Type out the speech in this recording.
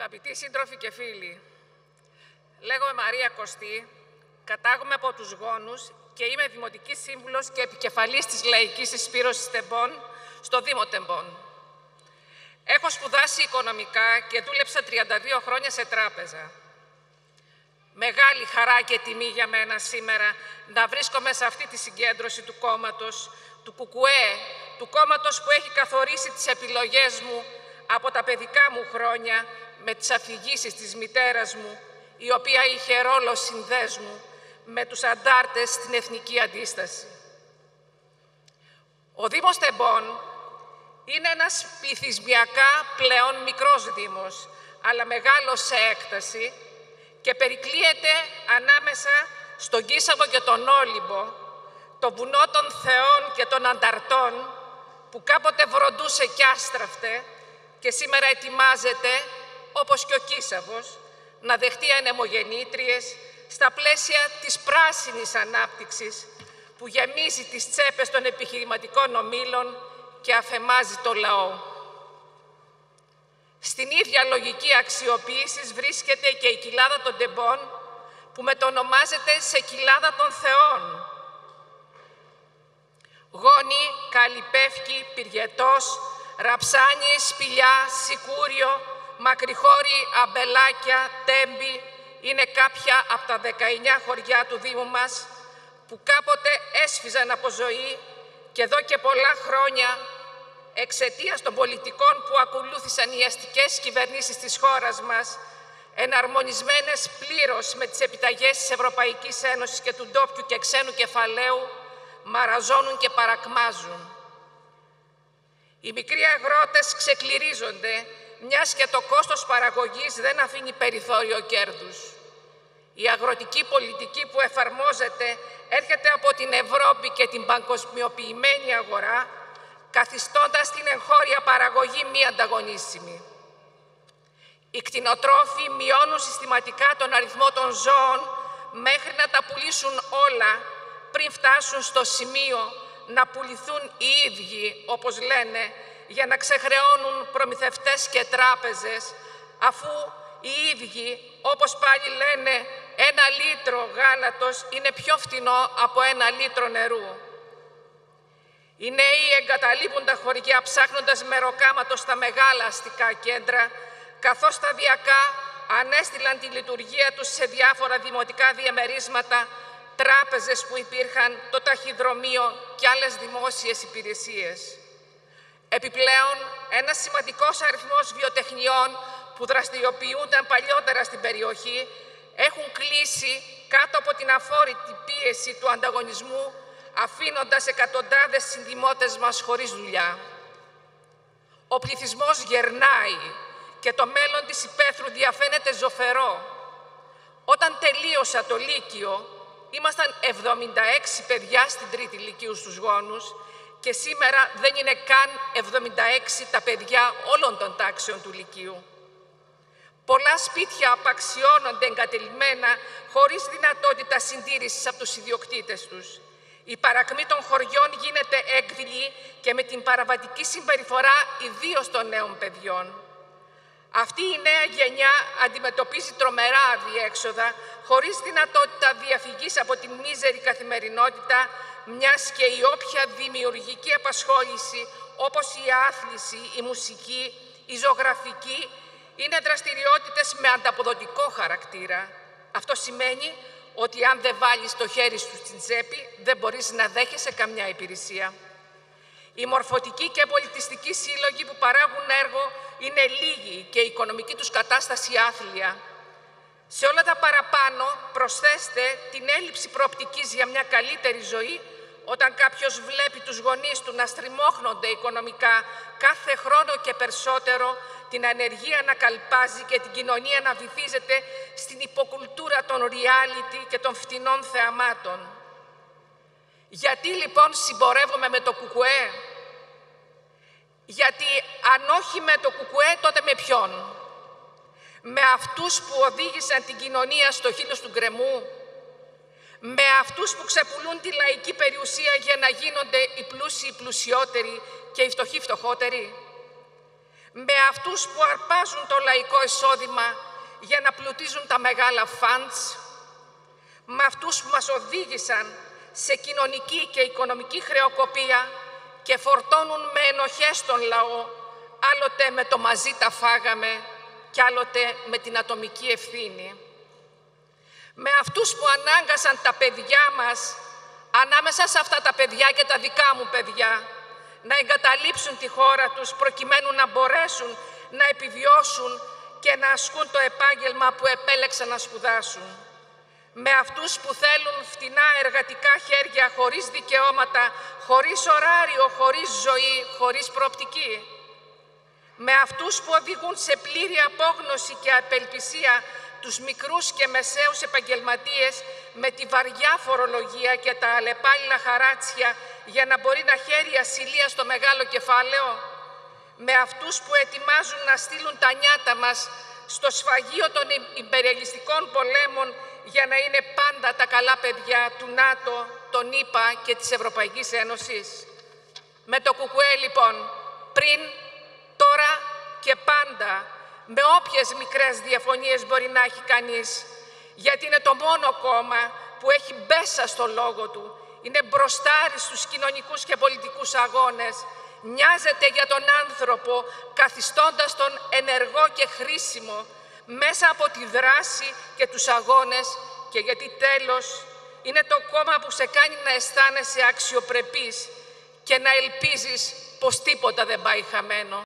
Αγαπητοί σύντροφοι και φίλοι, λέγομαι Μαρία Κωστή, κατάγομαι από τους Γόνους και είμαι Δημοτικής Σύμβουλος και επικεφαλής της Λαϊκής Εισπύρωσης Τεμπών στο Δήμο Τεμπών. Έχω σπουδάσει οικονομικά και δούλεψα 32 χρόνια σε τράπεζα. Μεγάλη χαρά και τιμή για μένα σήμερα να βρίσκομαι σε αυτή τη συγκέντρωση του κόμματος, του ΚΚΕ, του κόμματος που έχει καθορίσει τις επιλογές μου από τα παιδικά μου χρόνια με τις αφηγήσεις της μητέρας μου, η οποία είχε ρόλο συνδέσμου με τους αντάρτες στην Εθνική Αντίσταση. Ο Δήμος Τεμπών είναι ένας πληθυσμιακά πλέον μικρός Δήμος, αλλά μεγάλος σε έκταση και περικλείεται ανάμεσα στον Κίσαβο και τον Όλυμπο, το βουνό των θεών και των ανταρτών, που κάποτε βροντούσε κι άστραφτε και σήμερα ετοιμάζεται, όπως και ο Κίσαβος, να δεχτεί ανεμογεννήτριες στα πλαίσια της πράσινης ανάπτυξης που γεμίζει τις τσέπες των επιχειρηματικών ομίλων και αφεμάζει το λαό. Στην ίδια λογική αξιοποίησης βρίσκεται και η κοιλάδα των τεμπών που μετονομάζεται σε κοιλάδα των θεών. Γόνι, Καλυπεύκη, Πυριετός, Ραψάνι, Σπηλιά, Σικούριο, Μακριχώρη, Αμπελάκια, Τέμπη είναι κάποια από τα 19 χωριά του Δήμου μας που κάποτε έσφιζαν από ζωή και εδώ και πολλά χρόνια εξαιτίας των πολιτικών που ακολούθησαν οι αστικές κυβερνήσεις της χώρας μας, εναρμονισμένες πλήρως με τις επιταγές της Ευρωπαϊκής Ένωσης και του ντόπιου και ξένου κεφαλαίου, μαραζώνουν και παρακμάζουν. Οι μικροί αγρότες ξεκληρίζονται, μιας και το κόστος παραγωγής δεν αφήνει περιθώριο κέρδους. Η αγροτική πολιτική που εφαρμόζεται έρχεται από την Ευρώπη και την παγκοσμιοποιημένη αγορά, καθιστώντας την εγχώρια παραγωγή μη ανταγωνίσιμη. Οι κτηνοτρόφοι μειώνουν συστηματικά τον αριθμό των ζώων μέχρι να τα πουλήσουν όλα πριν φτάσουν στο σημείο να πουληθούν οι ίδιοι, όπως λένε, για να ξεχρεώνουν προμηθευτές και τράπεζες, αφού οι ίδιοι, όπως πάλι λένε, ένα λίτρο γάλατος είναι πιο φτηνό από ένα λίτρο νερού. Οι νέοι εγκαταλείπουν τα χωριά ψάχνοντας μεροκάματο στα μεγάλα αστικά κέντρα, καθώς σταδιακά ανέστηλαν τη λειτουργία τους σε διάφορα δημοτικά διαμερίσματα, τράπεζες που υπήρχαν, το ταχυδρομείο και άλλες δημόσιες υπηρεσίες. Επιπλέον, ένας σημαντικός αριθμός βιοτεχνιών που δραστηριοποιούνταν παλιότερα στην περιοχή έχουν κλείσει κάτω από την αφόρητη πίεση του ανταγωνισμού, αφήνοντας εκατοντάδες συνδημότες μας χωρίς δουλειά. Ο πληθυσμός γερνάει και το μέλλον της υπαίθρου διαφαίνεται ζωφερό. Όταν τελείωσα το Λύκειο, ήμασταν 76 παιδιά στην τρίτη Λυκείου στους γόνους και σήμερα δεν είναι καν 76 τα παιδιά όλων των τάξεων του Λυκείου. Πολλά σπίτια απαξιώνονται εγκατελειμμένα χωρίς δυνατότητα συντήρησης από τους ιδιοκτήτες τους. Η παρακμή των χωριών γίνεται έκδηλη και με την παραβατική συμπεριφορά ιδίως των νέων παιδιών. Αυτή η νέα γενιά αντιμετωπίζει τρομερά αδιέξοδα, χωρίς δυνατότητα διαφυγής από την μίζερη καθημερινότητα, μιας και η όποια δημιουργική απασχόληση, όπως η άθληση, η μουσική, η ζωγραφική, είναι δραστηριότητες με ανταποδοτικό χαρακτήρα. Αυτό σημαίνει ότι αν δεν βάλεις το χέρι σου στην τσέπη, δεν μπορείς να δέχεσαι καμιά υπηρεσία. Οι μορφωτικοί και πολιτιστικοί σύλλογοι που παράγουν έργο είναι λίγοι και η οικονομική τους κατάσταση άθλια. Σε όλα τα παραπάνω προσθέστε την έλλειψη προοπτικής για μια καλύτερη ζωή όταν κάποιος βλέπει τους γονείς του να στριμώχνονται οικονομικά κάθε χρόνο και περισσότερο, την ανεργία να καλπάζει και την κοινωνία να βυθίζεται στην υποκουλτούρα των reality και των φτηνών θεαμάτων. Γιατί λοιπόν συμπορεύομαι με το κουκουέ; Γιατί αν όχι με το κουκουέ, τότε με ποιον; Με αυτούς που οδήγησαν την κοινωνία στο χείλος του γκρεμού, με αυτούς που ξεπουλούν τη λαϊκή περιουσία για να γίνονται οι πλούσιοι πλουσιότεροι και οι φτωχοί φτωχότεροι, Με αυτούς που αρπάζουν το λαϊκό εισόδημα για να πλουτίζουν τα μεγάλα φαντς, με αυτούς που μας οδήγησαν σε κοινωνική και οικονομική χρεοκοπία; Και φορτώνουν με ενοχές τον λαό, άλλοτε με το μαζί τα φάγαμε και άλλοτε με την ατομική ευθύνη. Με αυτούς που ανάγκασαν τα παιδιά μας, ανάμεσα σε αυτά τα παιδιά και τα δικά μου παιδιά, να εγκαταλείψουν τη χώρα τους προκειμένου να μπορέσουν να επιβιώσουν και να ασκούν το επάγγελμα που επέλεξαν να σπουδάσουν. Με αυτούς που θέλουν φτηνά εργατικά χέρια χωρίς δικαιώματα, χωρίς ωράριο, χωρίς ζωή, χωρίς προοπτική. Με αυτούς που οδηγούν σε πλήρη απόγνωση και απελπισία τους μικρούς και μεσαίους επαγγελματίες με τη βαριά φορολογία και τα αλλεπάλληλα χαράτσια για να μπορεί να χαίρει ασυλία στο μεγάλο κεφάλαιο. Με αυτούς που ετοιμάζουν να στείλουν τα νιάτα μας στο σφαγείο των υπεριαλιστικών πολέμων για να είναι πάντα τα καλά παιδιά του ΝΑΤΟ, των ΗΠΑ και της Ευρωπαϊκής Ένωσης. Με το ΚΚΕ λοιπόν, πριν, τώρα και πάντα, με όποιες μικρές διαφωνίες μπορεί να έχει κανείς, γιατί είναι το μόνο κόμμα που έχει μπέσα στο λόγο του, είναι μπροστάρι στους κοινωνικούς και πολιτικούς αγώνες, νοιάζεται για τον άνθρωπο, καθιστώντας τον ενεργό και χρήσιμο, μέσα από τη δράση και τους αγώνες και γιατί τέλος είναι το κόμμα που σε κάνει να αισθάνεσαι αξιοπρεπής και να ελπίζεις πως τίποτα δεν πάει χαμένο.